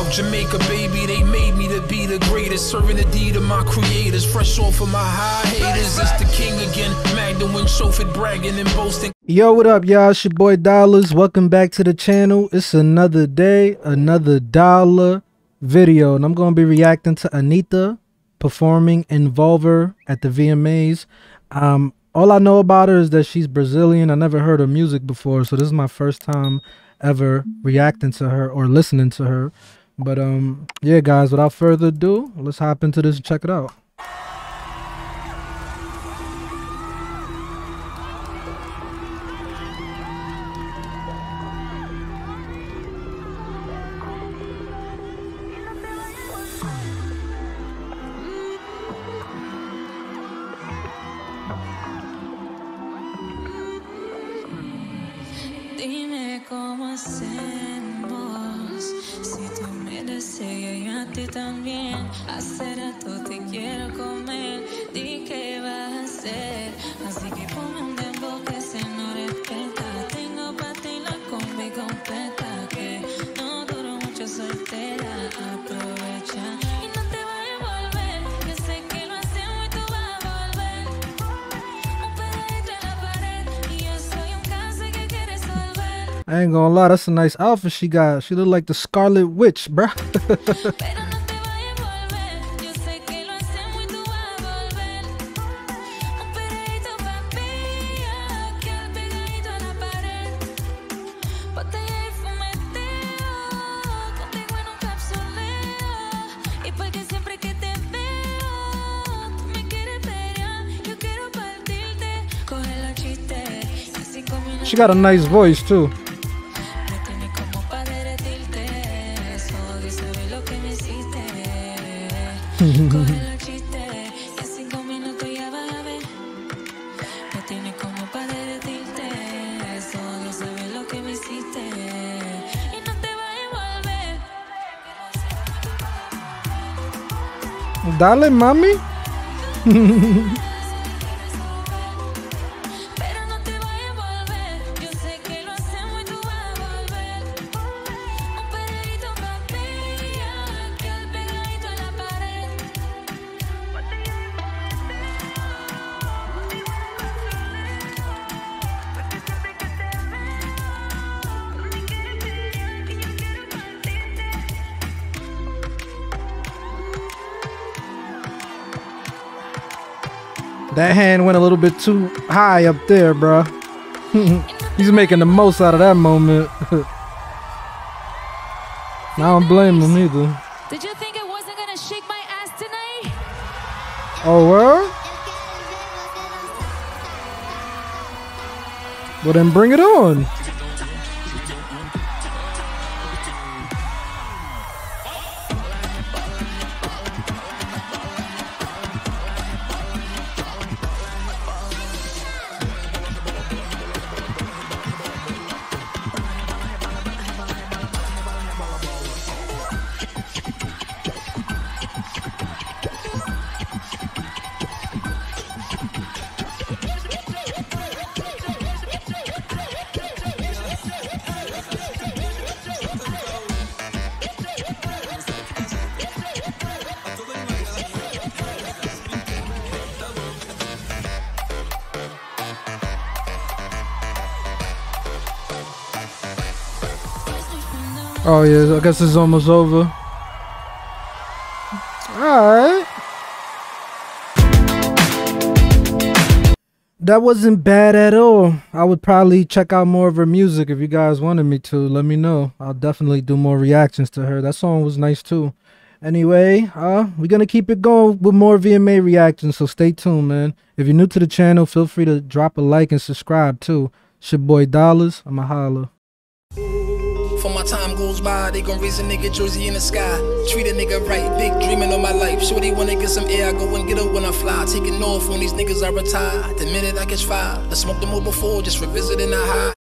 South Jamaica, baby, they made me to be the greatest. Serving the deed of my creators, fresh off of my high haters. It's the king again, Magdalene Shofit bragging and boasting. Yo, what up, y'all? It's your boy Dollars. Welcome back to the channel. It's another day, another dollar video, and I'm gonna be reacting to Anitta performing Envolver at the VMAs. Um, all I know about her is that she's Brazilian. I never heard her music before, so this is my first time ever reacting to her or listening to her. But um, yeah, guys, without further ado, let's hop into this and check it out. Dime cómo hacemos. Deseas y a ti también. Hace rato te quiero comer. Di qué vas a hacer. Así que ponme un dembow que se no respeta. Tengo para ti la combi completa. Que no duró mucho soltera. Aprovecha y no te I ain't gonna lie, that's a nice outfit she got. She look like the Scarlet Witch, bruh. Pero no te vayas a volver, yo sé que lo hacemos y tú vas a volver. Un perreíto papi, aquel pegadito a la pared. Botella y fumeteo, contigo en un capsuleo. Y porque siempre que te veo, tú me quieres pelear, yo quiero partirte. Coge los chistes, y así como she got a nice voice too. Lo que me hiciste. Coge los chistes. Y en cinco minutos ya vas a ver. Me tienes como pa' derretirte. Eso dice ve lo que me hiciste. Y no te vayas a volver. Dale, mami. That hand went a little bit too high up there, bruh. He's making the most out of that moment. I don't blame him either. Did you think I wasn't gonna shake my ass tonight? Oh, well? Well, then bring it on. Oh, yeah, I guess it's almost over. Alright. That wasn't bad at all. I would probably check out more of her music if you guys wanted me to. Let me know. I'll definitely do more reactions to her. That song was nice too. Anyway, uh, we're gonna keep it going with more VMA reactions, so stay tuned, man. If you're new to the channel, feel free to drop a like and subscribe too. It's your boy Dollars. I'ma holla. For my time goes by, they gon' raise a nigga jersey in the sky. Treat a nigga right, big dreaming on my life. Shorty wanna get some air, I go and get her when I fly. Taking off when these niggas I retire. The minute I catch fire, I smoked them all before, just revisiting the high.